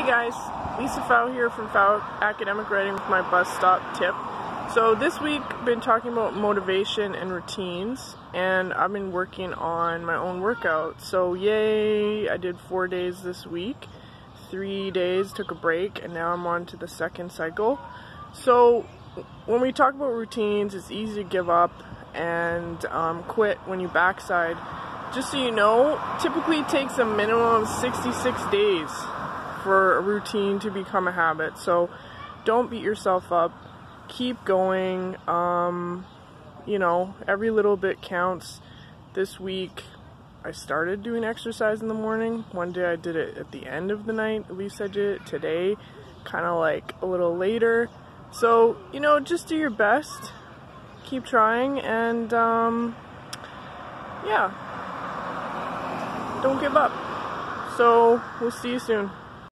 Hey guys, Lisa Pfau here from Pfau Academic Writing with my bus stop tip. So this week I've been talking about motivation and routines and I've been working on my own workout. So yay, I did four days this week. Three days, took a break, and now I'm on to the second cycle. So when we talk about routines, it's easy to give up and um, quit when you backside. Just so you know, typically takes a minimum of 66 days for a routine to become a habit. So don't beat yourself up. Keep going. Um, you know, every little bit counts. This week, I started doing exercise in the morning. One day I did it at the end of the night. At least I did it today, kind of like a little later. So, you know, just do your best. Keep trying and, um, yeah, don't give up. So, we'll see you soon.